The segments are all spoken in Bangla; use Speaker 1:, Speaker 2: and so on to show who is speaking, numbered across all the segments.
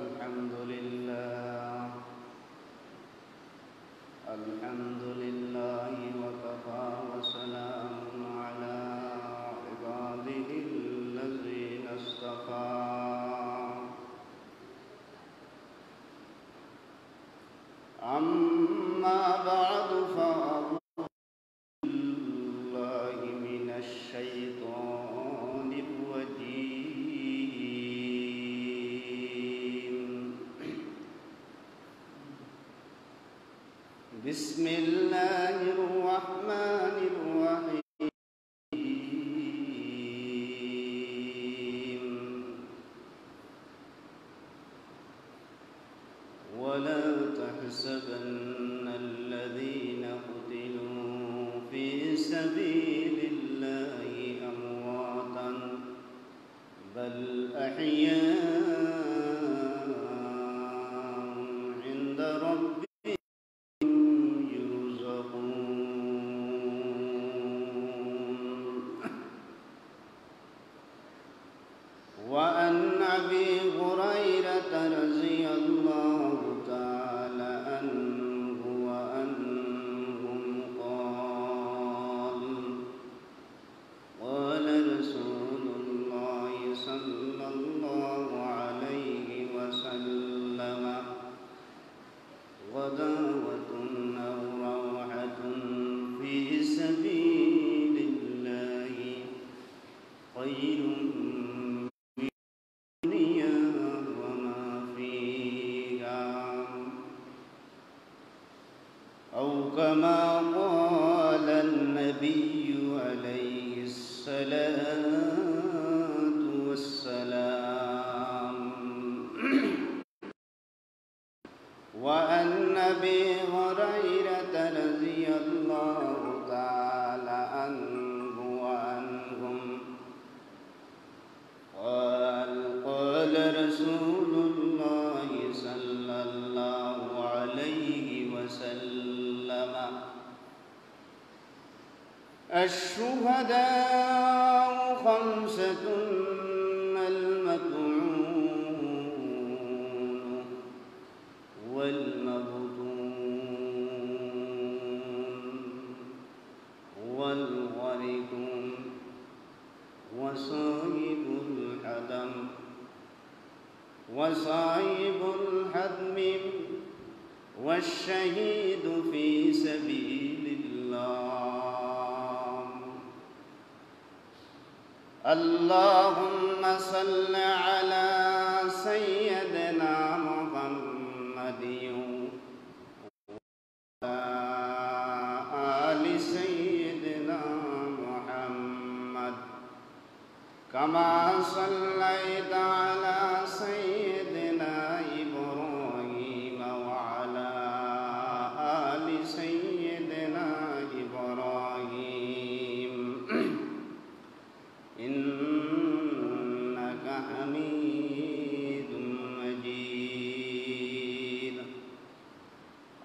Speaker 1: الحمد لله. الشهداء خمسة المطعون والمبتون والغرق وصاحب الحدم وصاحب الحدم والشهيد في سبيل الله اللهم صل على سيدنا محمد وعلى آل سيدنا محمد. كما صليت على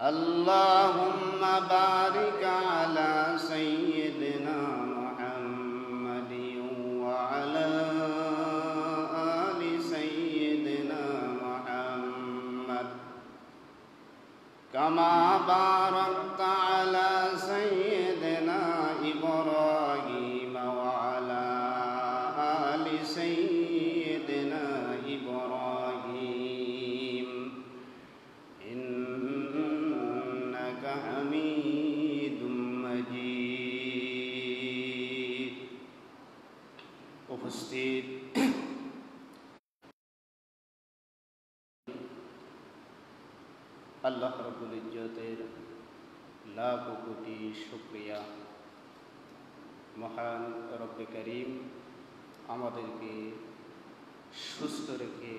Speaker 1: اللهم بارك রব্বে করিম আমাদেরকে সুস্থ রেখে,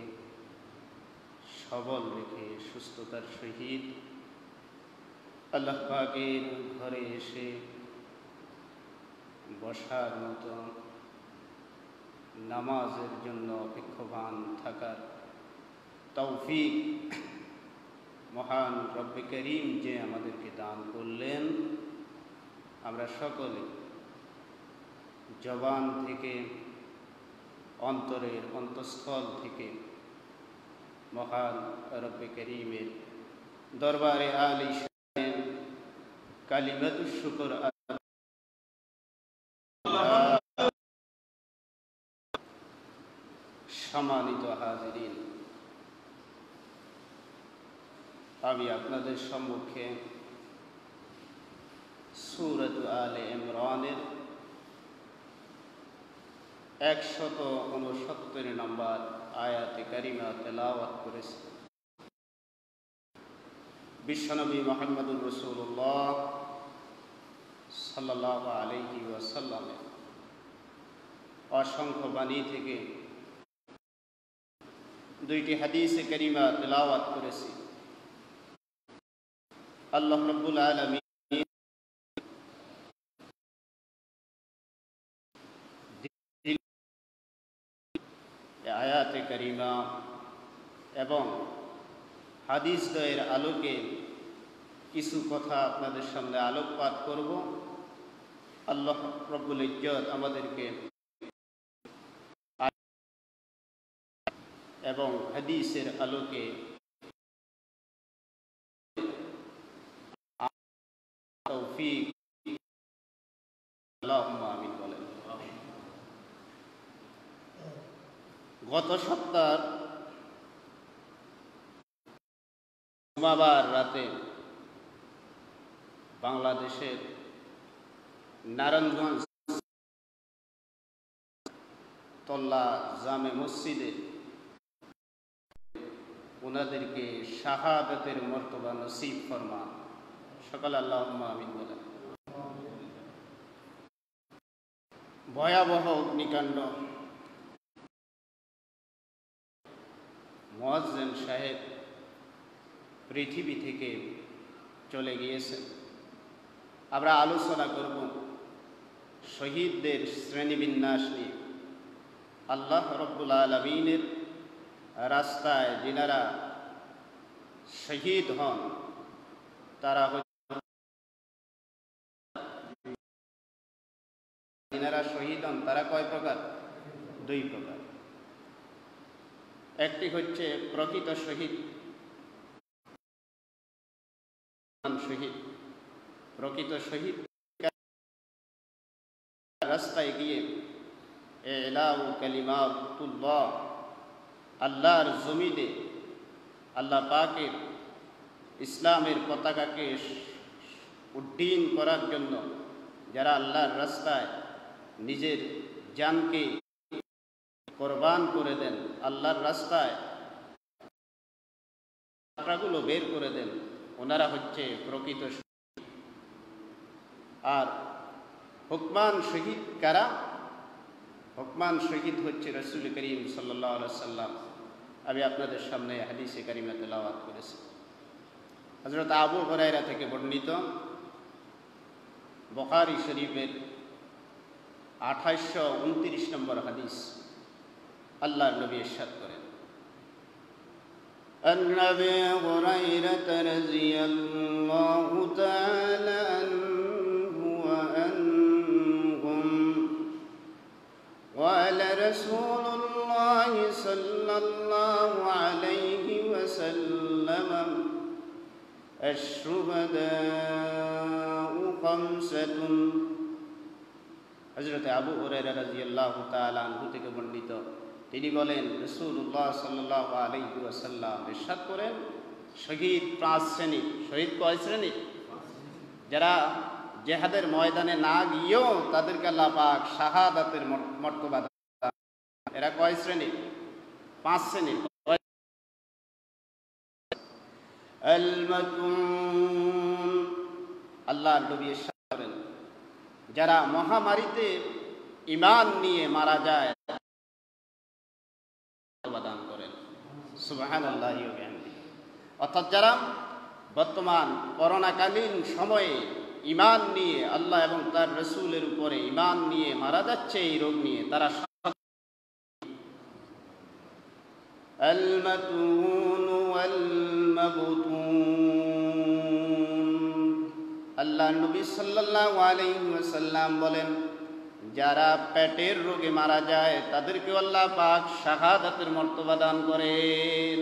Speaker 1: সবল রেখে, সুস্থতার সহিত আল্লাহ ঘরে এসে বসার মতো নামাজের জন্য অপেক্ষবান থাকার তৌফিক মহান রব্বে করিম যে আমাদেরকে দান করলেন। আমরা সকলে জবান থেকে, অন্তরের অন্তঃস্থল থেকে মহান রব্বে করিমের দরবারে আলী কালীবাদু শুকর সম্মানিত হাজিরিন, আমি আপনাদের সম্মুখে সুরত আলে ইমরানের একশত উনসত্তর নম্বর আয়াতে কারিমা তেলাওয়াত করেছি বিশ্বনবী মোহাম্মদুর রসুল্লাহ সাল্লাহ আলহি ওয়াসাল্লামের অসংখ্য বাণী থেকে দুইটি হাদিসে করিমা তেলাওয়াত করেছি আল্লাহ রব্বুল আলমী আয়াতে করিমা এবং হাদিস দয়ের আলোকে কিছু কথা আপনাদের সামনে আলোকপাত করব। আল্লাহ রব্বুল ইজ্জত আমাদেরকে এবং হাদিসের আলোকে তৌফিক আমিন বলেন গত সপ্তাহ সোমবার রাতে বাংলাদেশের নারায়ণগঞ্জ তল্লা জামে মসজিদে ওনাদেরকে শাহাদতের মর্তবা নসিব ফরমান। সকাল আল্লাহ আমিন বলেন। ভয়াবহ অগ্নিকাণ্ড মোয়াজ্জেন সাহেব পৃথিবী থেকে চলে গিয়েছেন। আমরা আলোচনা করব শহীদদের শ্রেণীবিন্যাস নিয়ে। আল্লাহ রব্বুল আলমিনের রাস্তায় যিনারা শহীদ হন, তারা যিনারা শহীদ হন, তারা কয় প্রকার? দুই প্রকার। একটি হচ্ছে প্রকৃত শহীদ। শহীদ। প্রকৃত শহীদ। রাস্তায় গিয়ে এলাউ কালিমাতুল্লাহ আল্লাহর জমিদে আল্লাহ পাকের ইসলামের পতাকাকে উড্ডীন করার জন্য যারা আল্লাহর রাস্তায় নিজের জানকে কোরবান করে দেন, আল্লাহর রাস্তায়গুলো বের করে দেন, ওনারা হচ্ছে প্রকৃত আর হুকমান শহীদ কারা? হুকমান শহীদ হচ্ছে রসুল করিম সাল্লাম আমি আপনাদের সামনে হাদিসে কারিমা তেলাওয়াত করেছি। হজরত আবু হরাইরা থেকে বর্ণিত বখারি শরীফের আঠাইশশো উনত্রিশ নম্বর হাদিস। আল্লাহ নবী ইরশাদ করেন
Speaker 2: عن ابي هريره رضي الله تعالى عنه وعنهم قال رسول الله صلى الله عليه وسلم الشهداء خمسه
Speaker 1: হজরত আবু হরাইরা রাজিয়াল্লাহ তাআলা আনহু থেকে বর্ণিত তিনি বলেন রসুল্লাহ সাল্লাহ আলহি আসাল্লাম ইরশাদ করেন, শহীদ পাঁচ শ্রেণি। শহীদ কয় শ্রেণি? যারা জেহাদের ময়দানে না গিয়েও তাদেরকে আল্লাহ পাক শাহাদাতের মর্তবা এরা কয় শ্রেণি? পাঁচ শ্রেণি। আল্লাহ নবী করেন। যারা মহামারীতে ইমান নিয়ে মারা যায় দান করেন অর্থাৎ যারা বর্তমান করোনাকালীন সময়ে ইমান নিয়ে আল্লাহ এবং তার রসুলের উপরে ইমান নিয়ে মারা যাচ্ছে, এই রোগ নিয়ে তারা আল্লাহ নবী সাল্লাহ আলাইসাল্লাম বলেন যারা পেটের রোগে মারা যায় তাদেরকে আল্লাহ পাক শাহাদাতের মর্তবা দান করেন।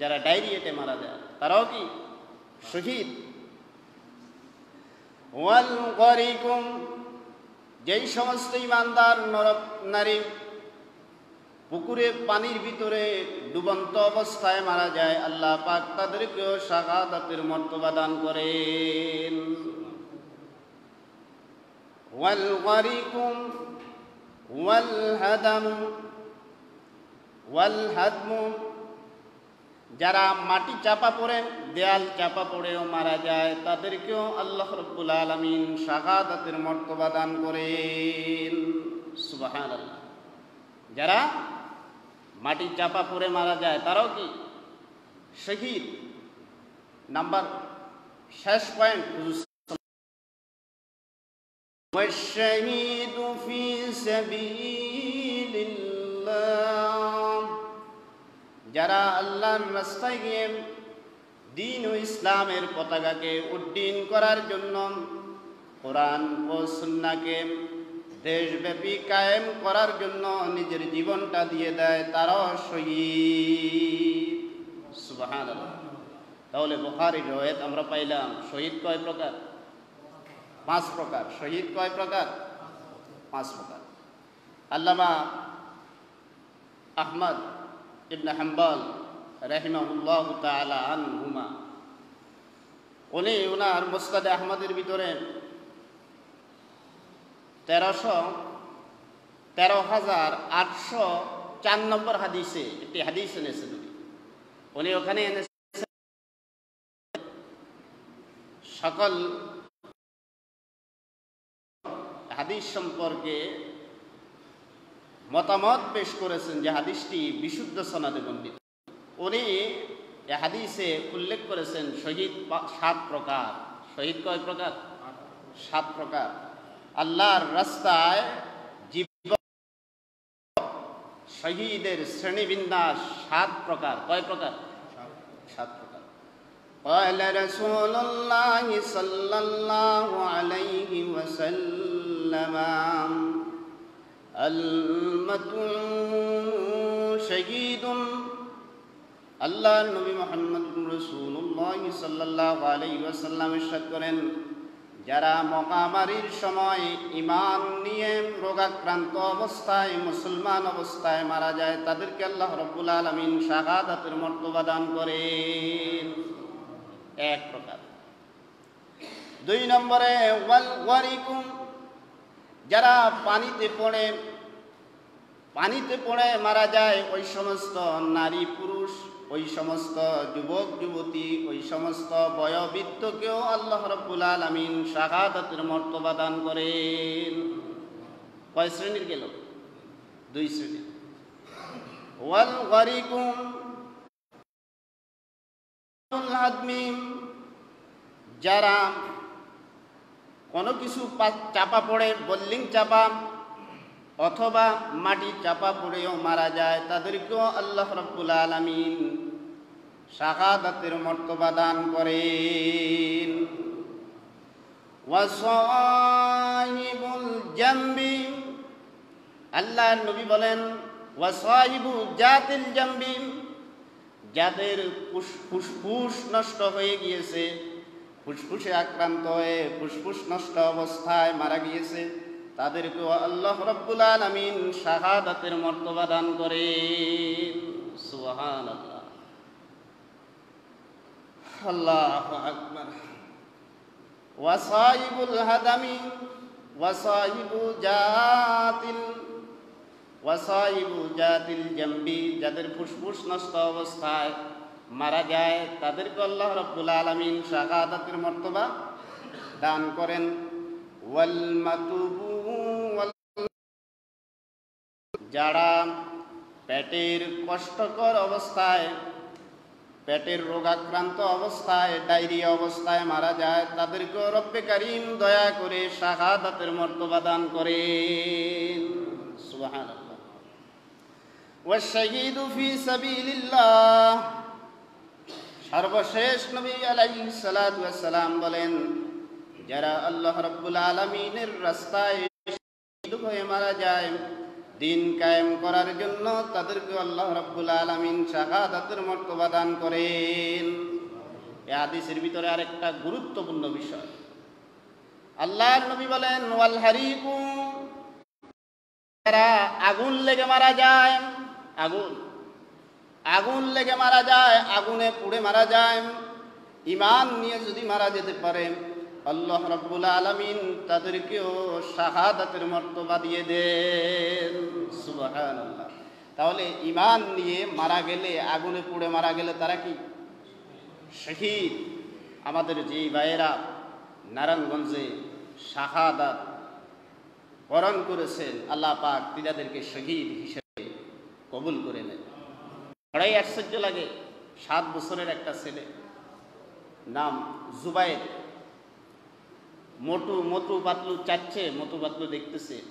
Speaker 1: যারা ডায়রিয়াতে মারা যায়, তারাও কি শহীদ?
Speaker 2: যেই সমস্ত ইমানদার নর নারী পুকুরে পানির ভিতরে ডুবন্ত অবস্থায় মারা যায়, আল্লাহ পাক তাদেরকেও শাহাদাতের মর্তবা দান করেন। হাদাম ওয়াল হাদমু যারা মাটি চাপা পড়ে, দেয়াল চাপা পড়েও মারা যায়, তাদেরকেও আল্লাহ রব্বুল আলমিন শাহাদাতের মর্তবা দান করেন। সুবাহান যারা মাটি চাপা পড়ে মারা যায়, তারাও কি? শহীদ। নাম্বার, শেষ পয়েন্ট والشهيد في سبيل الله যারা আল্লাহর রাস্তায় গিয়ে দিন ও ইসলামের পতাকাকে উড্ডীন করার জন্য কোরআন ও সুন্নাকে দেশব্যাপী কায়েম করার জন্য নিজের জীবনটা দিয়ে দেয় তারাও শহীদ সুবাহান তাহলে বোখারি রয়েত আমরা পাইলাম শহীদ কয় প্রকার পাঁচ প্রকার। শহীদ কয় প্রকার? পাঁচ প্রকার। আল্লামা আহমদ ইবনে হাম্বল রহিমাহুল্লাহ তালা আনহুমা, উনি ওনার মুস্তাদে আহমদের ভিতরে তেরোশো, তেরো হাজার আটশো চার নম্বর হাদিসে একটি হাদিস এনেছেন উনি। উনি ওখানে এনেছেন, সকল হাদিস সম্পর্কে মতামত পেশ করেছেন যে হাদিসটি বিশুদ্ধ সনাদে বন্দিত উনি এ হাদিসে উল্লেখ করেছেন শহীদ সাত প্রকার শহীদ কয় প্রকার সাত প্রকার আল্লাহর রাস্তায় জীবন শহীদের শ্রেণীবিন্যাস সাত প্রকার কয় প্রকার সাত প্রকার قال رسول الله صلى الله عليه وسلم المتون شهيد আল্লাহ নবী মোহাম্মদ রসুল্লাহ সাল্লাহ আলাই ওয়াসাল্লাম ইরশাদ করেন যারা মকামারির সময় ইমান নিয়ে রোগাক্রান্ত অবস্থায় মুসলমান অবস্থায় মারা যায় তাদেরকে আল্লাহ রব্বুল আলমিন শাহাদাতের মর্তবা দান করেন এক প্রকার দুই নম্বরে ওয়াল ওয়ারিকুম যারা পানিতে পড়ে পানিতে পড়ে মারা যায়, ওই সমস্ত নারী পুরুষ, ওই সমস্ত যুবক, যুবতী, ওই সমস্ত বয়োবৃদ্ধকেও আল্লাহ রব্বুল আলমিন শাহাদাতের মর্তবা দান করেন। কয় শ্রেণির গেল? দুই শ্রেণির ওয়াল গরিকুম যারা কোনো কিছু চাপা পড়ে, বল্লিং চাপা অথবা মাটি চাপা পড়েও মারা যায় তাদেরকেও আল্লাহ রব্বুল আলমিন শাহাদাতের মর্তবা দান করেন। ওয়াসাহিবুল জাম্বি আল্লাহ নবী বলেন ওয়াসাহিবু জাতিল জাম্বি, যাদের ফুসফুস নষ্ট হয়ে গিয়েছে ফুসফুসে আক্রান্ত হয়ে ফুসফুস নষ্ট অবস্থায় মারা গিয়েছে। তাদেরকেও আল্লাহ রব্বুল আলমিন শাহাদাতের মর্তবা দান করেন। সুহান আল্লাহ আল্লাহ আকবার। ওয়াসাইবুল হাদামি, ওয়াসাইবু জাতিল ওয়াসাইবু জাতিল জাম্বি, যাদের ফুসফুস নষ্ট অবস্থায় মারা যায়, তাদেরকে আল্লাহ রব্বুল আলমিন শাহাদাতের মর্তবা দান করেন। যারা পেটের কষ্টকর অবস্থায়, পেটের রোগাক্রান্ত অবস্থায়, ডায়রিয়া অবস্থায় মারা যায়, তাদেরকে রব্বে করিম দয়া করে শাহাদাতের মর্তবা দান করে সুবাহ ওয়াশাহিদু ফি সাবিলিল্লাহ। সর্বশেষ নবী আলাইহিস সালাতু সালাম বলেন, যারা আল্লাহ রাব্বুল আলামিনের রাস্তায় হয়ে মারা যায়,
Speaker 1: দিন কায়েম করার জন্য তাদেরকে আল্লাহ রাব্বুল আলামিন শাহাদাতের মর্তবা দান করেন। এই হাদিসের ভিতরে আরেকটা গুরুত্বপূর্ণ বিষয়। আল্লাহর নবী বলেন, ওয়াল হারিকু যারা আগুন লেগে মারা যায়, আগুন আগুন লেগে মারা যায়, আগুনে পুড়ে মারা যায়। ইমান নিয়ে যদি মারা যেতে পারে, আল্লাহ রাব্বুল আলামিন তাদেরকেও শাহাদাতের মর্তবা দিয়ে দেন। তাহলে ইমান নিয়ে মারা গেলে, আগুনে পুড়ে মারা গেলে তারা কি? শহীদ। আমাদের যে ভাইয়েরা নারায়ণগঞ্জে শাহাদাত বরণ করেছেন, আল্লাহ পাক তিনাদেরকে শহীদ হিসেবে কবুল করে নেন। বড়াই আশ্চর্য লাগে। সাত বছরের একটা ছেলে। নাম জুবাইর মোটু মতু পাতলু চাচ্ছে মতু পাতলু দেখতেছে।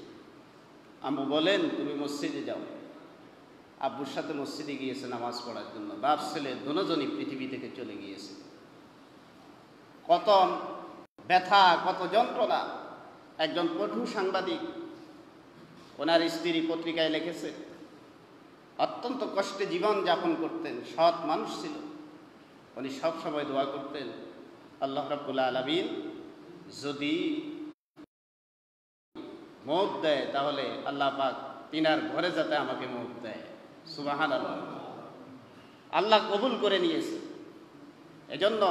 Speaker 1: আম্মু বলেন, তুমি মসজিদে যাও। আব্বুর সাথে মসজিদে গিয়েছে নামাজ পড়ার জন্য। বাপ ছেলে দুজনই পৃথিবী থেকে চলে গিয়েছে। কত ব্যথা, কত যন্ত্রণা। একজন পটু সাংবাদিক। ওনার স্ত্রী পত্রিকায় লিখেছে অত্যন্ত কষ্টে জীবন যাপন করতেন, সৎ মানুষ ছিল। উনি সব সময় দোয়া করতেন, আল্লাহ রাবুল্লাহ আলমিন যদি মত দেয়, তাহলে আল্লাহ পাক তিনার ঘরে যাতে আমাকে মত দেয়। সুবাহান আল্লাহ কবুল করে নিয়েছে। এজন্য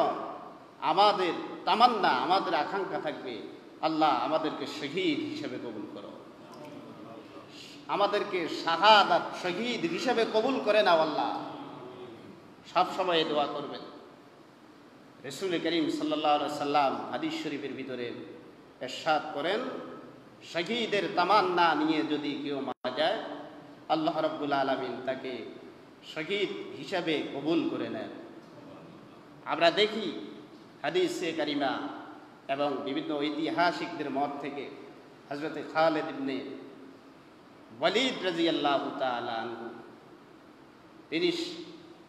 Speaker 1: আমাদের তামান্না, আমাদের আকাঙ্ক্ষা থাকবে, আল্লাহ আমাদেরকে শহীদ হিসেবে কবুল করো। আমাদেরকে শাহাদাত, শহীদ হিসেবে কবুল করে নাও আল্লাহ। সব সময় দোয়া করবেন। রসুল করিম সাল্লাহ সাল্লাম হাদিস শরীফের ভিতরে এরশাদ করেন, শহীদের তামান্না নিয়ে যদি কেউ মারা যায়, আল্লাহ রব্বুল আলমিন তাকে শহীদ হিসাবে কবুল করে নেন। আমরা দেখি হাদিসে কারিমা এবং বিভিন্ন ঐতিহাসিকদের মত থেকে হজরত খালেদ ইবনে ওয়ালিদ রাজি আল্লাহ আনহু। তিনি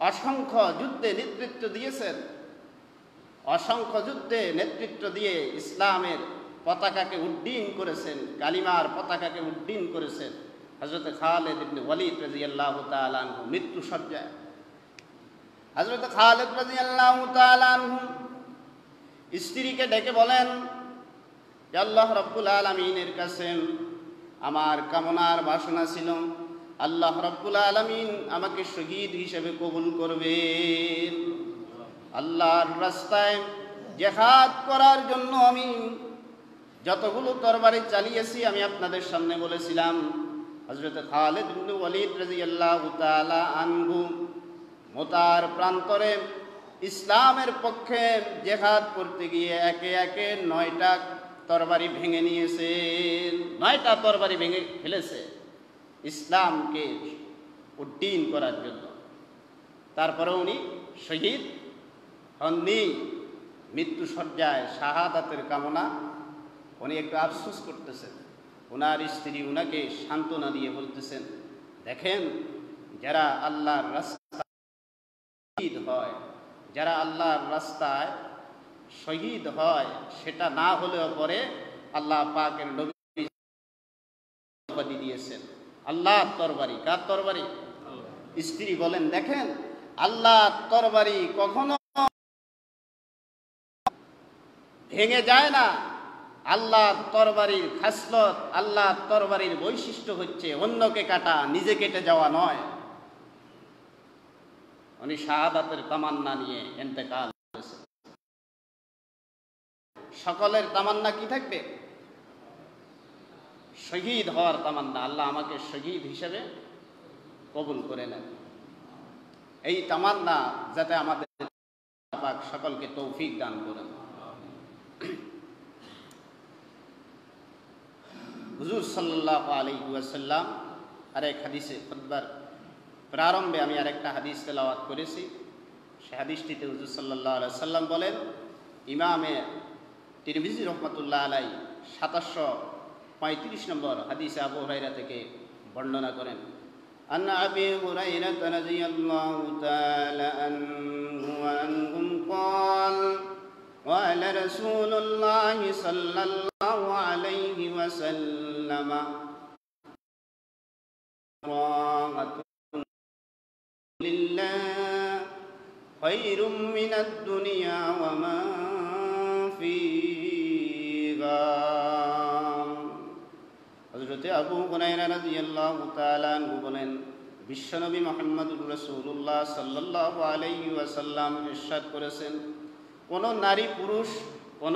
Speaker 1: অসংখ্য যুদ্ধে নেতৃত্ব দিয়েছেন। অসংখ্য যুদ্ধে নেতৃত্ব দিয়ে ইসলামের পতাকাকে উড্ডীন করেছেন, কালিমার পতাকাকে উড্ডীন করেছেন হজরত খালেদ ইবনে ওয়ালিদ রাজি আল্লাহ আনহু মৃত্যু সজ্জায় হজরত খালেদ রাজি আল্লাহ আনহু স্ত্রীকে ডেকে বলেন আল্লাহ রব্বুল আলমিনের কাছে আমার কামনার বাসনা ছিল, আল্লাহ রব্বুল আলমিন আমাকে শহীদ হিসেবে কবুল করবেন। আল্লাহর রাস্তায় জেহাদ করার জন্য আমি যতগুলো তরবারি চালিয়েছি, আমি আপনাদের সামনে বলেছিলাম হজরত খালেদ ওয়ালিদ রাজি আল্লাহ আনহু, মোতার প্রান্তরে ইসলামের পক্ষে জেহাদ করতে গিয়ে একে একে নয়টা তরবারি ভেঙে নিয়েছে, নয়টা তরবারি ভেঙে ফেলেছে ইসলামকে উড্ডীন করার জন্য। তারপরে উনি শহীদ হননি মৃত্যু সজ্জায় শাহাদাতের কামনা। উনি একটু আফসোস করতেছেন। ওনার স্ত্রী ওনাকে সান্ত্বনা দিয়ে বলতেছেন, দেখেন, যারা আল্লাহর রাস্তা হয়, যারা আল্লাহর রাস্তায় শহীদ হয়, সেটা না হলেও পরে আল্লাহ পাকের নবী দিয়েছেন। আল্লাহ তরবারি, কার তরবারি? স্ত্রী বলেন, দেখেন আল্লাহ তরবারি কখনো ভেঙে যায় না। আল্লাহ তরবারির খাসলত আল্লাহ তরবারির বৈশিষ্ট্য হচ্ছে অন্যকে কাটা, নিজে কেটে যাওয়া নয়। উনি শাহাদাতের তামান্না নিয়ে এতেকাল সকলের তামান্না কি থাকবে? শহীদ হওয়ার তামান্না, আল্লাহ আমাকে শহীদ হিসেবে কবুল করে নেন। এই তামান্না যাতে আমাদের সকলকে তৌফিক দান করেন। হুজুর সাল্লাহ আলী ওয়াসাল্লাম, আরেক হাদিসে খুদ্বার প্রারম্ভে আমি আরেকটা হাদিস তেলাওয়াত করেছি। সে হাদিসটিতে হুজুর সাল্লাহ সাল্লাম বলেন, ইমামে তিরমিজি রহমতুল্লাহ আলাই সাতাশশো পঁয়ত্রিশ নম্বর হাদিসে আবু হরাইরা থেকে বর্ণনা করেন أن أبي هريرة رضي الله تعالى عنه وعنهم قال قال رسول الله صلى الله عليه وسلم لله خير من الدنيا وما فيها হজরতে আবু হুরায়রা রাদিয়াল্লাহু তাআলা আনহু বলেন বিশ্বনবী মুহাম্মদুর রাসূলুল্লাহ সাল্লাল্লাহু আলাইহি ওয়াসাল্লাম ইরশাদ করেছেন কোন নারী পুরুষ কোন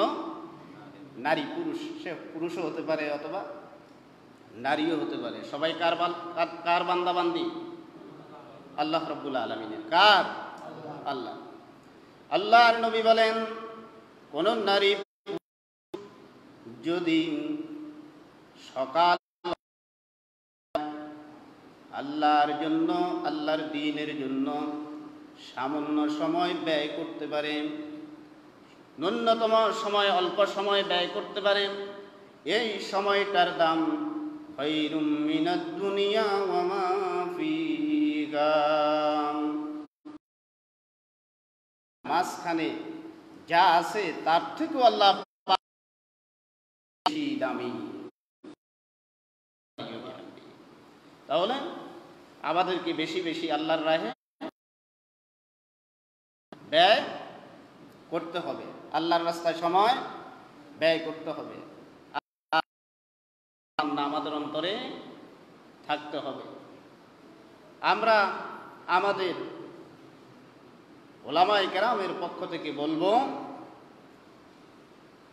Speaker 1: নারী পুরুষ সে পুরুষও হতে পারে অথবা নারীও হতে পারে সবাই কার বান- কার- কার বান্দা বান্দি আল্লাহ রব্বুল আলমিনের কার আল্লাহ আল্লাহর নবী বলেন কোন নারী যদি সকাল আল্লাহর জন্য, আল্লাহর দিনের জন্য সামান্য সময় ব্যয় করতে পারে, ন্যূনতম সময়, অল্প সময় ব্যয় করতে পারে, এই সময়টার দাম মাঝখানে যা আছে তার থেকেও আল্লাহ দামি। তাহলে আমাদেরকে বেশি বেশি আল্লাহর রাহে ব্যয় করতে হবে। আল্লাহর রাস্তায় সময় ব্যয় করতে হবে। আমাদের অন্তরে থাকতে হবে। আমরা আমাদের ওলামাই কেরামের পক্ষ থেকে বলব,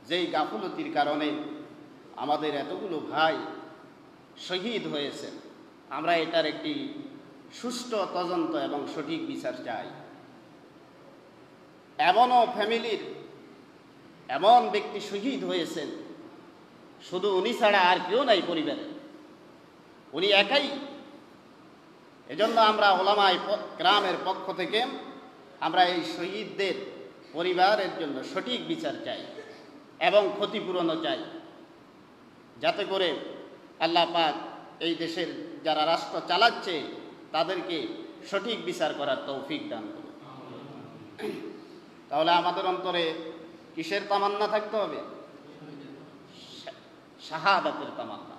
Speaker 1: যেই গাফলতির কারণে আমাদের এতগুলো ভাই শহীদ হয়েছে আমরা এটার একটি সুষ্ঠু, তদন্ত এবং সঠিক বিচার চাই। এমনও ফ্যামিলির এমন ব্যক্তি শহীদ হয়েছেন, শুধু উনি ছাড়া আর কেউ নাই পরিবারে। উনি একাই। এজন্য আমরা ওলামাই গ্রামের পক্ষ থেকে আমরা এই শহীদদের পরিবারের জন্য সঠিক বিচার চাই এবং ক্ষতিপূরণও চাই। যাতে করে আল্লাহ পাক এই দেশের যারা রাষ্ট্র চালাচ্ছে, তাদেরকে সঠিক বিচার করার তৌফিক দান করুন। তাহলে আমাদের অন্তরে কিসের তামান্না থাকতে হবে? শাহাদাতের তামান্না।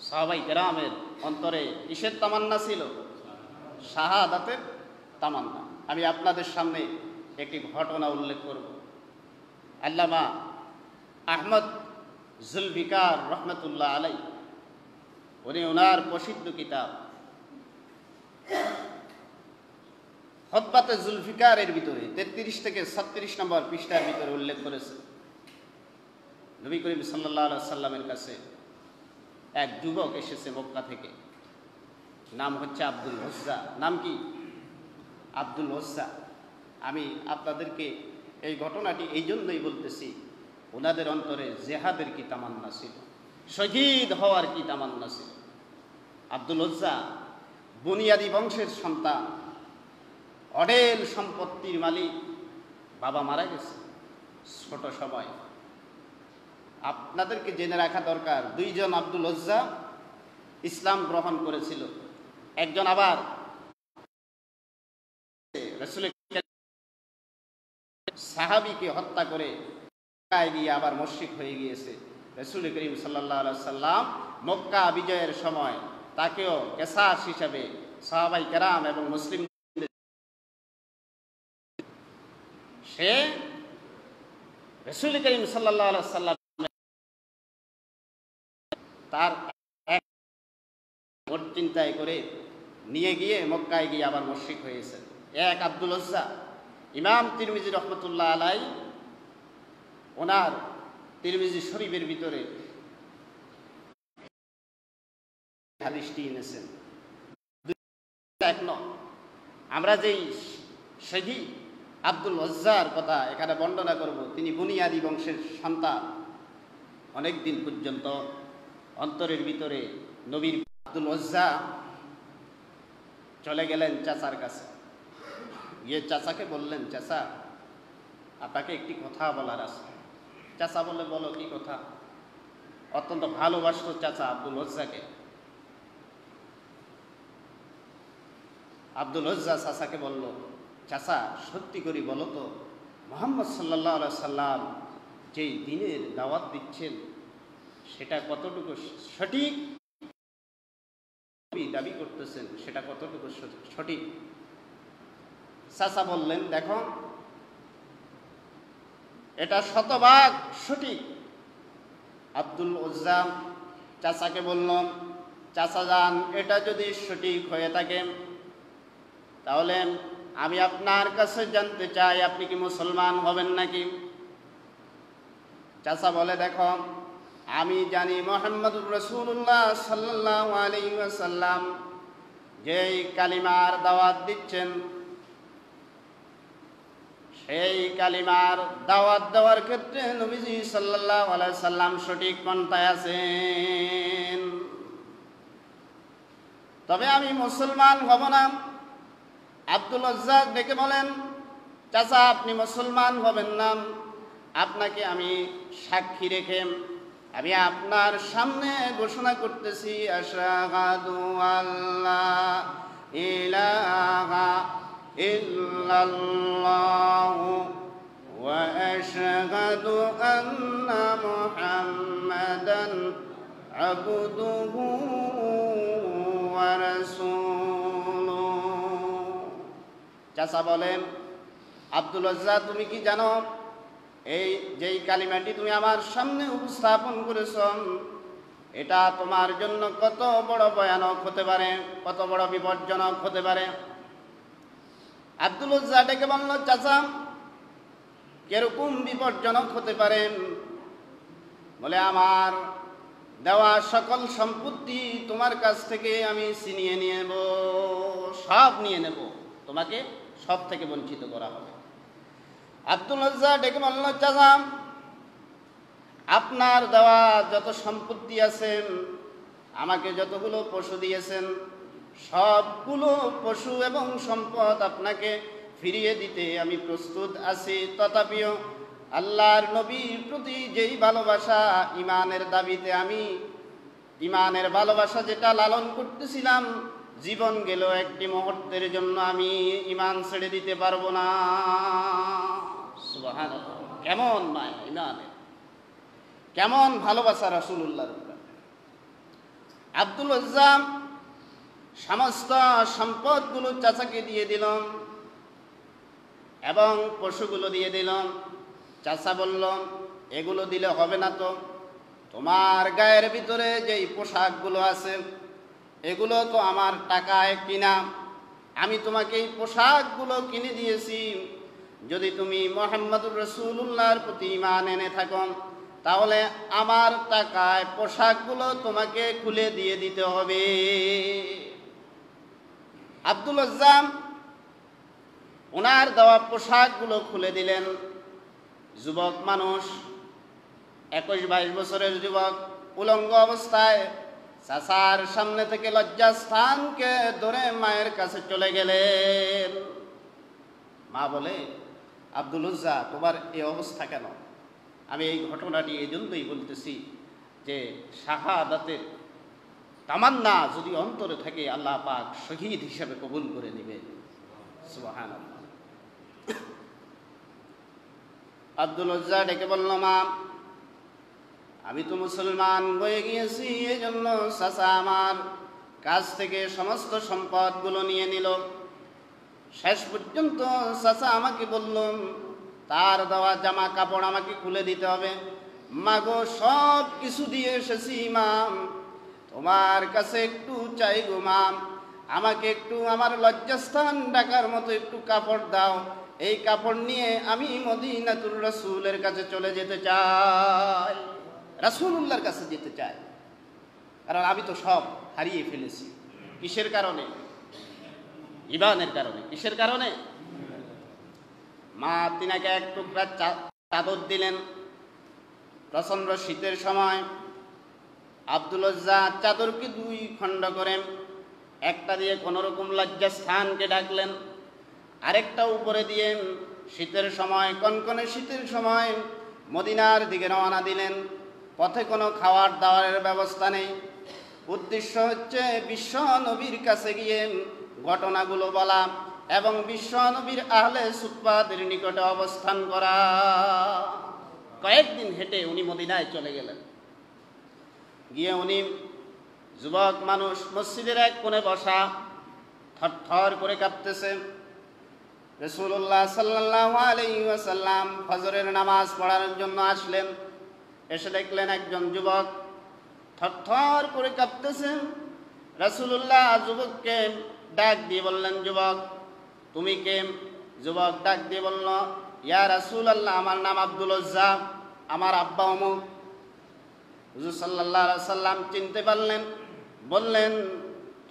Speaker 1: সাহাবাই গ্রামের অন্তরে কিসের তামান্না ছিল? শাহাদাতের তামান্না। আমি আপনাদের সামনে একটি ঘটনা উল্লেখ করব। আল্লামা আহমদ জুলফিকার রহমতুল্লাহ আলাই, উনি ওনার প্রসিদ্ধ কিতাব হতবাতে জুলফিকারের ভিতরে, তেত্রিশ থেকে ছত্রিশ নম্বর পৃষ্ঠার ভিতরে উল্লেখ করেছে। নবী করিম সাল্লাহ সাল্লামের কাছে এক যুবক এসেছে মক্কা থেকে, নাম হচ্ছে আব্দুল হোসা। নাম কি? আব্দুল হোসা আমি আপনাদেরকে এই ঘটনাটি এই জন্যই বলতেছি, ওনাদের অন্তরে জেহাদের কি তামান্না ছিল? শহীদ হওয়ার কি তামান্না ছিল? আব্দুল হোসা বুনিয়াদি বংশের সন্তান, অডেল সম্পত্তির মালিক, বাবা মারা গেছে ছোট সময়। আপনাদেরকে জেনে রাখা দরকার, দুইজন আব্দুল হজ্জা ইসলাম গ্রহণ করেছিল, একজন আবার সাহাবিকে হত্যা করে আবার মস্যিক হয়ে গিয়েছে। রসুল করিম সাল্লাহ সাল্লাম মক্কা বিজয়ের সময় তাকেও কেসাস হিসাবে সাহাবাই কেরাম এবং মুসলিম সে রসুল করিম সাল্লাহ সাল্লাম তার এক চিন্তায় করে নিয়ে গিয়ে মক্কায় গিয়ে আবার মস্যিক হয়েছে। এক আব্দুল হজ্জা ইমাম তিরমিজি রহমতুল্লাহ আলাই, ওনার তিরমিজি শরীফের ভিতরে হাদিসটি এনেছেন। এক আমরা যেই শহীদ আব্দুল হজ্জার কথা এখানে বর্ণনা করব, তিনি বুনিয়াদি বংশের সন্তান। অনেক দিন পর্যন্ত অন্তরের ভিতরে নবীর আব্দুল হজ্জা চলে গেলেন চাচার কাছে। গিয়ে চাচাকে বললেন, চাচা, আপনাকে একটি কথা বলার আছে। চাচা বললে, বলো, কি কথা? অত্যন্ত ভালোবাসত চাচা আব্দুল হজ্জাকে আব্দুল হজ্জা চাচাকে বলল, চাচা, সত্যি করি বলো তো, মোহাম্মদ সাল্লাহ সাল্লাম যেই দিনের দাওয়াত দিচ্ছেন, সেটা কতটুকু সঠিক? দাবি করতেছেন, সেটা কতটুকু সঠিক? চাচা বললেন, দেখো, এটা শতভাগ সঠিক। আব্দুল উজ্জাম চাচাকে বললাম চাচা যান, এটা যদি সঠিক হয়ে থাকে, তাহলে আমি আপনার কাছে জানতে চাই, আপনি কি মুসলমান হবেন নাকি? চাচা বলে, দেখো, আমি জানি মোহাম্মদুর রসুল্লাহ সাল্লাহ আলী সাল্লাম যেই কালিমার দাওয়াত দিচ্ছেন সেই কালিমার দাওয়াত দেওয়ার ক্ষেত্রে নবীজি সাল্লাহ সাল্লাম সঠিক পন্থায় আছেন। তবে আমি মুসলমান হব না। আব্দুল আজ্জাদ ডেকে বলেন, চাচা, আপনি মুসলমান হবেন না। আপনাকে আমি সাক্ষী রেখে আমি আপনার সামনে ঘোষণা করতেছি, আশাহাদু আল্লাহ ইলাহা ওয়া আশহাদু আন্না মুহাম্মাদান আবদুহু ওয়া রাসূলুহু চাচা বলেন, আব্দুল আজ্জাদ তুমি কি জানো? এই যেই কালিমাটি তুমি আমার সামনে উপস্থাপন করেছ, এটা তোমার জন্য কত বড় ভয়ানক হতে পারে, কত বড় বিপজ্জনক হতে পারে। আব্দুল উজ্জা ডেকে বলল, চাচা, কীরকম বিপজ্জনক হতে পারেন বলে, আমার দেওয়া সকল সম্পত্তি তোমার কাছ থেকে আমি ছিনিয়ে নিয়ে নেব, সব নিয়ে নেব। তোমাকে সব থেকে বঞ্চিত করা হবে। আব্দুল আজ্জা ডেকে বলল চাচাম আপনার দেওয়া যত সম্পত্তি আছেন আমাকে যতগুলো পশু দিয়েছেন সবগুলো পশু এবং সম্পদ আপনাকে ফিরিয়ে দিতে আমি প্রস্তুত আছি। তথাপিও আল্লাহর নবীর প্রতি যেই ভালোবাসা ইমানের দাবিতে আমি ইমানের ভালোবাসা যেটা লালন করতেছিলাম, জীবন গেল একটি মুহূর্তের জন্য আমি ইমান ছেড়ে দিতে পারব না। কেমন মায় ইমানের কেমন ভালোবাসা রাসুল্লাহর আব্দুল আজ্জাম সমস্ত সম্পদগুলো চাচাকে দিয়ে দিলাম এবং পশুগুলো দিয়ে দিলাম। চাচা বলল, এগুলো দিলে হবে না তো। তোমার গায়ের ভিতরে যেই পোশাকগুলো আছে, এগুলো তো আমার টাকায় কিনা। আমি তোমাকে এই পোশাকগুলো কিনে দিয়েছি। যদি তুমি মোহাম্মদুর রসুল্লাহর প্রতি ইমান এনে থাকো, তাহলে আমার টাকায় পোশাকগুলো তোমাকে খুলে দিয়ে দিতে হবে। আব্দুল আজ্জাম ওনার দেওয়া পোশাকগুলো খুলে দিলেন। যুবক মানুষ, একুশ বাইশ বছরের যুবক, উলঙ্গ অবস্থায় চাষার সামনে থেকে লজ্জাস্থানকে ধরে মায়ের কাছে চলে গেলেন। মা বলে, আব্দুল উজ্জা তোমার এই অবস্থা কেন? আমি এই ঘটনাটি এই জন্যই বলতেছি যে শাহাদাতের তামান্না যদি অন্তরে থাকে, আল্লাহ পাক শহীদ হিসাবে কবুল করে নেবেন সুবাহান আব্দুল উজ্জা ডেকে বলল, মা, আমি তো মুসলমান হয়ে গিয়েছি এই জন্য চাচা আমার কাছ থেকে সমস্ত সম্পদগুলো নিয়ে নিল। শেষ পর্যন্ত চাচা আমাকে বলল, তার দেওয়া জামা কাপড় আমাকে খুলে দিতে হবে। মাগো, সব কিছু দিয়ে এসেছি মাম তোমার কাছে একটু চাই গো মাম। আমাকে একটু আমার লজ্জাস্থান ডাকার মতো একটু কাপড় দাও। এই কাপড় নিয়ে আমি মদিনাতুর রসুলের কাছে চলে যেতে চাই। রাসুল্লাহর কাছে যেতে চাই। কারণ আমি তো সব হারিয়ে ফেলেছি। কিসের কারণে? ইবানের কারণে। কিসের কারণে? মা তিনাকে এক টুকরা চাদর দিলেন। প্রচণ্ড শীতের সময় আব্দুলজ্জা চাদরকে দুই খণ্ড করেন। একটা দিয়ে কোনোরকম লজ্জা স্থানকে ডাকলেন। আরেকটা উপরে দিয়ে শীতের সময়, কনকনে শীতের সময় মদিনার দিকে রওনা দিলেন। পথে কোনো খাওয়ার দাওয়ারের ব্যবস্থা নেই। উদ্দেশ্য হচ্ছে বিশ্ব নবীর কাছে গিয়ে ঘটনাগুলো বলা এবং বিশ্ব নবীর আহলে সুৎপাদের নিকটে অবস্থান করা। কয়েকদিন হেঁটে উনি মদিনায় চলে গেলেন। গিয়ে উনি যুবক মানুষ মসজিদের এক কোণে বসা থর করে কাঁপতেছে রসুল্লাহ সাল্লাহ আলাইসাল্লাম ফজরের নামাজ পড়ার জন্য আসলেন। এসে দেখলেন একজন যুবক থর করে কাঁপতেছে রসুল্লাহ যুবককে ডাক দিয়ে বললেন, যুবক, তুমি কে? যুবক ডাক দিয়ে বলল, ইয়া রাসুল আল্লাহ আমার নাম আব্দুল আমার আব্বা অমুক। হুজুর সাল্লাহ সাল্লাম চিনতে পারলেন, বললেন,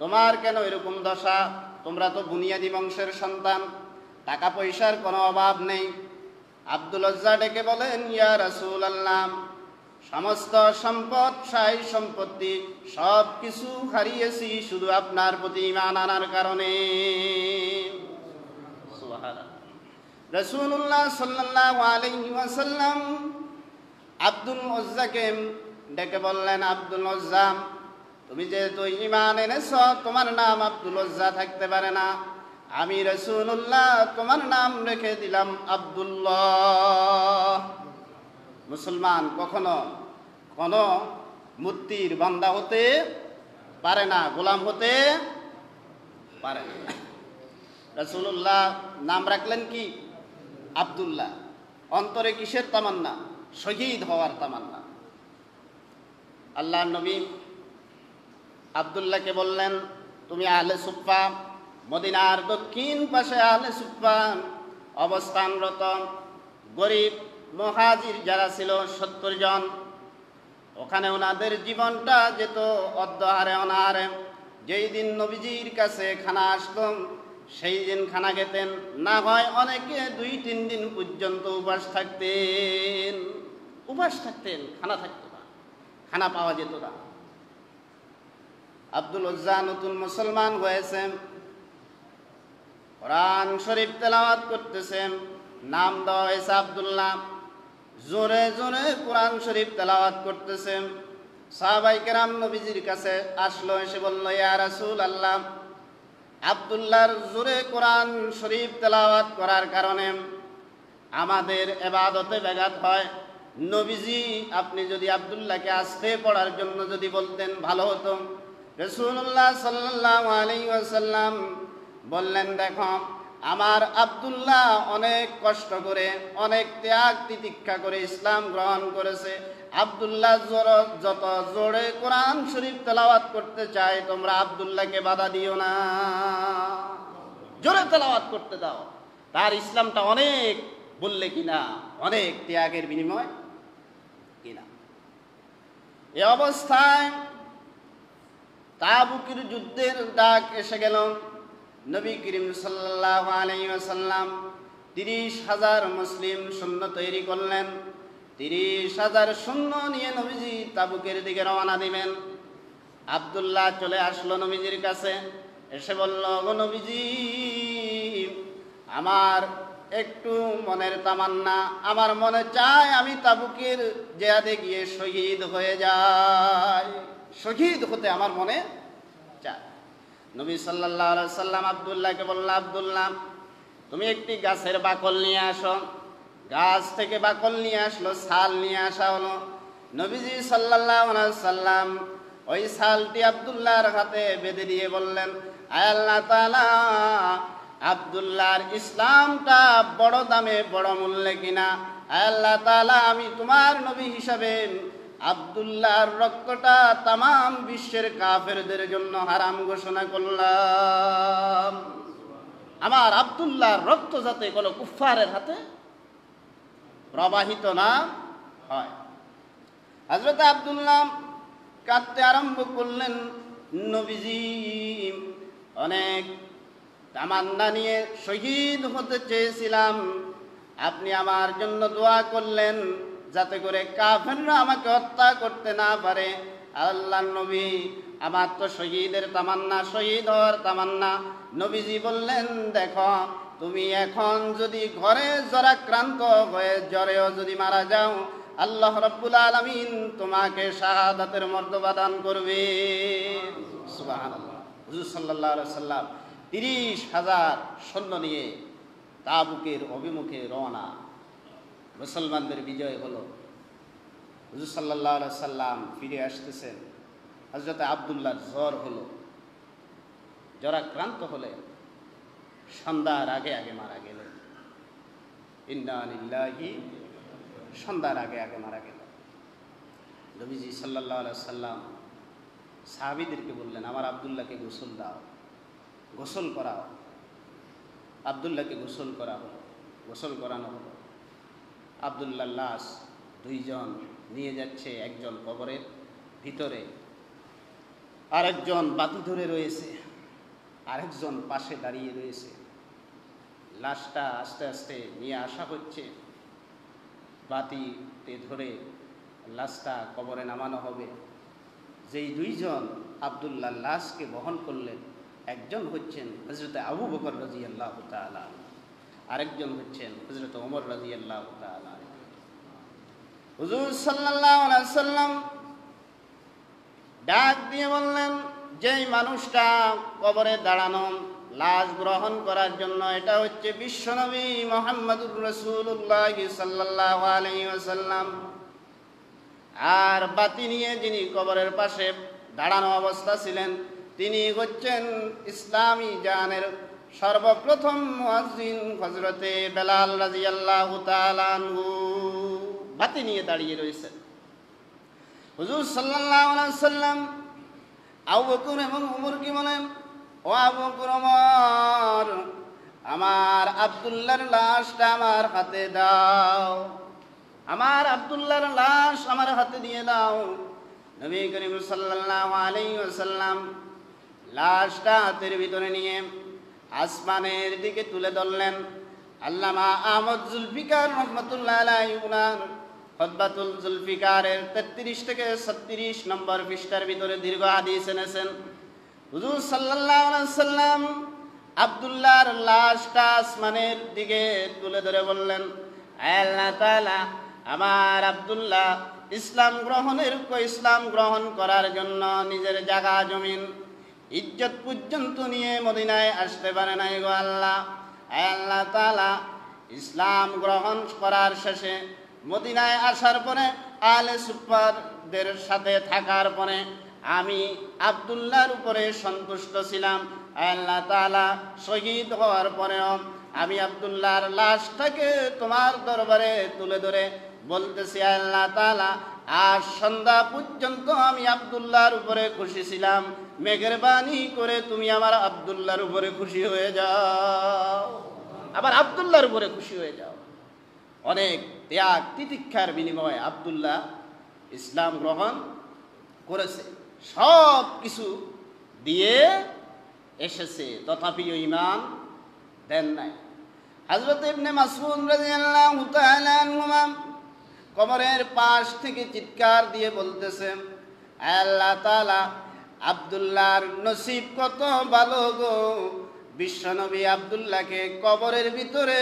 Speaker 1: তোমার কেন এরকম দশা? তোমরা তো বুনিয়াদি বংশের সন্তান টাকা পয়সার কোনো অভাব নেই। আব্দুল আজ্জা ডেকে বলেন, ইয়া রাসুল আল্লাহ সমস্ত সম্পদ, সাই সম্পত্তি সব কিছু হারিয়েছি শুধু আপনার প্রতি ইমান আনার কারণে। রসুল্লাহ সাল্লাহ আলাইহি ওয়াসাল্লাম আব্দুল ওজ্জাকে ডেকে বললেন, আব্দুল ওজ্জাম তুমি যেহেতু ইমান এনেছ, তোমার নাম আব্দুল ওজ্জা থাকতে পারে না। আমি রসুল্লাহ তোমার নাম রেখে দিলাম আব্দুল্লাহ। মুসলমান কখনো কোন মূর্তির বান্দা হতে পারে না, গোলাম হতে পারে না। রসুল্লাহ নাম রাখলেন কি? আবদুল্লাহ। অন্তরে কিসের তামান্না? শহীদ হওয়ার তামান্না। আল্লাহ নবী আবদুল্লাহকে বললেন, তুমি আহলে সুপ্পা মদিনার দক্ষিণ পাশে আহলে সুপ্পা অবস্থানরত গরিব মহাজির যারা ছিল সত্তর জন, ওখানে ওনাদের জীবনটা যেত অদ্যহারে অনাহারে। যেই দিন নবীজির কাছে খানা আসতম সেই দিন খানা খেতেন। না হয় অনেকে দুই তিন দিন পর্যন্ত উপাস থাকতেন উপাস থাকতেন, খানা থাকতো। না খানা পাওয়া যেত না। আব্দুল উজ্জা নতুন মুসলমান হয়েছেন। কোরআন শরীফ তেলাওয়াত করতেছেন। নাম দেওয়া হয়েছে আবদুল্লাহ। জোরে জোরে কোরআন শরীফ তেলাওয়াত করতেছেন। সাহাবাই কেরাম নবীজির কাছে আসলো, এসে বলল, ইয়া রাসূল আল্লাহ আবদুল্লাহর জোরে কোরআন শরীফ তেলাওয়াত করার কারণে আমাদের এবাদতে ব্যাঘাত হয়। নবীজি, আপনি যদি আবদুল্লাহকে আসতে পড়ার জন্য যদি বলতেন, ভালো হতো। রসুল্লাহ সাল্লাহ আলী ওয়াসাল্লাম বললেন, দেখো, আমার আবদুল্লাহ অনেক কষ্ট করে, অনেক ত্যাগ তিতিক্ষা করে ইসলাম গ্রহণ করেছে। আবদুল্লাহ যত জোরে কোরআন শরীফ তেলাওয়াত করতে চায়, তোমরা আবদুল্লাহকে বাধা দিও না। জোরে তেলাওয়াত করতে দাও। তার ইসলামটা অনেক বললে কিনা, অনেক ত্যাগের বিনিময় এ অবস্থায় তাবুকির যুদ্ধের ডাক এসে গেল। নবী করিম সাল্লাহ আলাইসাল্লাম তিরিশ হাজার মুসলিম সৈন্য তৈরি করলেন। তিরিশ হাজার সৈন্য নিয়ে নবীজি তাবুকের দিকে রওনা দিবেন। আবদুল্লাহ চলে আসলো নবীজির কাছে। এসে বলল নবীজি, আমার একটু মনের তামান্না। আমার মনে চায় আমি তাবুকের জেয়াদে গিয়ে শহীদ হয়ে যাই। শহীদ হতে আমার মনে চায়। নবী সাল্লাহ সাল্লাম আবদুল্লাহকে বলল, আবদুল্লাহ, তুমি একটি গাছের বাকল নিয়ে আসো। গাছ থেকে বাকল নিয়ে আসলো, ছাল নিয়ে আসা হলো। নবীজি সাল্লাহ সাল্লাম ওই ছালটি আবদুল্লাহর হাতে বেঁধে দিয়ে বললেন আয়াল্লাহ তালা আবদুল্লাহর ইসলামটা বড় দামে বড় মূল্যে কিনা? আল্লাহ তালা আমি তোমার নবী হিসাবে আবদুল্লাহর রক্তটা তাম বিশ্বের কাফেরদের জন্য হারাম ঘোষণা করলাম। আমার আবদুল্লাহর রক্ত যাতে কোনো কুফারের হাতে প্রবাহিত না হয়। হজরত আবদুল্লাহ কাঁদতে আরম্ভ করলেন, নবীজি, অনেক তামান্না নিয়ে শহীদ হতে চেয়েছিলাম। আপনি আমার জন্য দোয়া করলেন যাতে করে কাফেররা আমাকে হত্যা করতে না পারে। আল্লাহ নবী, আমার তো শহীদের তামান্না, শহীদ হওয়ার তামান্না। নবীজি বললেন, দেখো, তুমি এখন যদি ঘরে জরাক্রান্ত হয়ে জ্বরেও যদি মারা যাও, আল্লাহ রব্বুল আলমিন তোমাকে শাহাদাতের মর্যাদা দান করবে। সুবহানাল্লাহ। হুজুর আলাইহি সাল্লাম তিরিশ হাজার সৈন্য নিয়ে তাবুকের অভিমুখে রওনা। মুসলমানদের বিজয় হলো। হুজুর সাল্লাহ সাল্লাম ফিরে আসতেছেন। হজরত আবদুল্লার জ্বর হলো। জ্বরাক্রান্ত হলে সন্ধ্যার আগে আগে মারা গেলেন। ইন্দানিল্লাহি সন্ধ্যার আগে আগে মারা গেল নবীজি সাল্লাহ সাল্লাম সাহাবিদেরকে বললেন, আমার আবদুল্লাহকে গোসল দাও। গোসল করাও আবদুল্লাহকে গোসল করা হলো গোসল করানো হলো আবদুল্লাহ লাশ দুইজন নিয়ে যাচ্ছে একজন কবরের ভিতরে আরেকজন বাতি ধরে রয়েছে, আরেকজন পাশে দাঁড়িয়ে রয়েছে। লাশটা আস্তে আস্তে নিয়ে আসা হচ্ছে। বাতিতে ধরে লাশটা কবরে নামানো হবে। যেই দুইজন আবদুল্লাহ লাশকে বহন করলেন একজন হচ্ছেন হজরত আবু বকর রাজি আল্লাহ আরেকজন হচ্ছেন হজরত ওমর রাজি আল্লাহ তালা হুজুর সাল্লাহ সাল্লাম ডাক দিয়ে বললেন, যেই মানুষটা কবরে দাঁড়ানো, লাশ গ্রহণ করার জন্য এটা হচ্ছে বিশ্বনবী মোহাম্মদুর রসুল্লাহ সাল্লাহ আলাইসাল্লাম আর বাতি নিয়ে যিনি কবরের পাশে দাঁড়ানো অবস্থা ছিলেন তিনি হচ্ছেন ইসলামী জানের সর্বপ্রথম মুয়াজ্জিন হজরতে বেলাল রাজি আল্লাহ বাতি নিয়ে দাঁড়িয়ে রয়েছেন। হুজুর সাল্লাহ সাল্লাম আবু বকর এবং উমর কি বলেন, ও আবু বকর আমার আব্দুল্লাহর লাশটা আমার হাতে দাও। আমার আব্দুল্লাহর লাশ আমার হাতে দিয়ে দাও। নবী করিম সাল্লাল্লাহু আলাইহি ওয়াসাল্লাম লাশটা হাতের ভিতরে নিয়ে আসমানের দিকে তুলে ধরলেন আল্লামা আহমদ জুলফিকার রহমতুল্লাহ আলাইহি উনার। খতবাতুল জুলফিকারের তেত্রিশ থেকে ছত্রিশ নম্বর পৃষ্ঠার ভিতরে দীর্ঘ হাদিস এনেছেন। হুজুর আলাইহি সাল্লাম আব্দুল্লাহর লাশটা আসমানের দিকে তুলে ধরে বললেন, আল্লাহ তাআলা আমার আব্দুল্লাহ ইসলাম গ্রহণের, ইসলাম গ্রহণ করার জন্য নিজের জায়গা, জমিন ইজ্জত পর্যন্ত নিয়ে মদিনায় আসতে পারে নাই গো আল্লাহ। আল্লাহ তালা ইসলাম গ্রহণ করার শেষে মদিনায় আসার পরে আলে সুপারদের সাথে থাকার পরে আমি আবদুল্লাহর উপরে সন্তুষ্ট ছিলাম। আল্লাহ তালা শহীদ হওয়ার পরেও আমি আবদুল্লাহর লাশটাকে তোমার দরবারে তুলে ধরে বলতেছি আল্লাহ তালা আজ সন্ধ্যা পর্যন্ত আমি আবদুল্লাহর উপরে খুশি ছিলাম। মেঘের বাণী করে তুমি আমার আবদুল্লাহর উপরে খুশি হয়ে যাও। আবার আবদুল্লাহর উপরে খুশি হয়ে যাও। অনেক ত্যাগ, তিতিক্ষার বিনিময়ে আবদুল্লাহ ইসলাম গ্রহণ করেছে। সব কিছু দিয়ে এসেছে, তথাপিও ইমান দেন নাই। হজরত ইবনে মাসুদ রাদিয়াল্লাহু তাআলা আনহুমা কবরের পাশ থেকে চিৎকার দিয়ে বলতেছেন আল্লাহ তাআলা আব্দুল্লাহর নসিব কত ভালো গো। বিশ্বনবী আব্দুল্লাহকে কবরের ভিতরে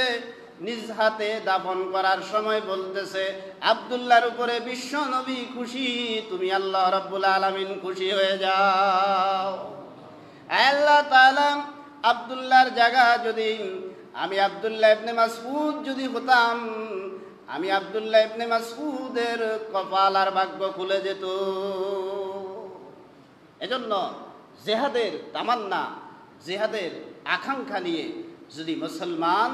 Speaker 1: নিজ হাতে দাফন করার সময় বলতেছে, আব্দুল্লাহর উপরে বিশ্ব নবী খুশি, তুমি আল্লাহ রব্বুল আলমিন খুশি হয়ে যাও। আল্লাহ তাআলা, আব্দুল্লাহর জায়গা যদি আমি আব্দুল্লাহ ইবনে মাসউদ যদি হতাম, আমি আব্দুল্লাহ ইবনে মাসউদের কপাল আর ভাগ্য খুলে যেত। এজন্য জেহাদের তামান্না, জেহাদের আকাঙ্ক্ষা নিয়ে যদি মুসলমান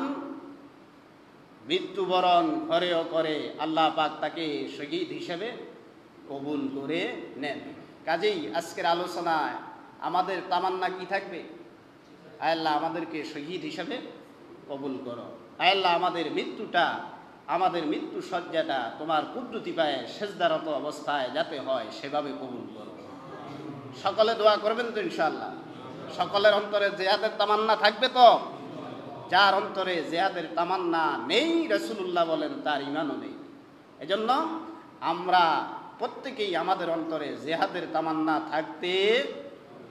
Speaker 1: মৃত্যুবরণ করেও করে আল্লাহ পাক তাকে শহীদ হিসেবে কবুল করে নেন। কাজেই আজকের আলোচনায় আমাদের তামান্না কি থাকবে? আল্লাহ আমাদেরকে শহীদ হিসেবে কবুল করো। আল্লাহ আমাদের মৃত্যুটা, আমাদের মৃত্যু সজ্জাটা তোমার কুদ্রুতি পায়ে সেজদারত অবস্থায় যাতে হয় সেভাবে কবুল করো। সকলে দোয়া করবেন তো ইনশাল্লাহ সকলের অন্তরে জেহাদের তামান্না থাকবে তো? যার অন্তরে জেহাদের তামান্না নেই রসুল্লাহ বলেন, তার ইমানও নেই। এজন্য আমরা প্রত্যেকেই আমাদের অন্তরে জেহাদের তামান্না থাকতে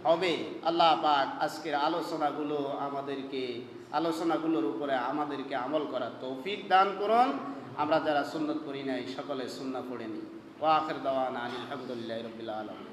Speaker 1: হবে। আল্লাহ পাক আজকের আলোচনাগুলো আমাদেরকে, আলোচনাগুলোর উপরে আমাদেরকে আমল করার তৌফিক দান করুন। আমরা যারা সুন্নত করি নাই, সকলে সুন্না পড়ে নিই। ও আখের দাওয়ান আলহামদুলিল্লাহ রবিল্লা আলম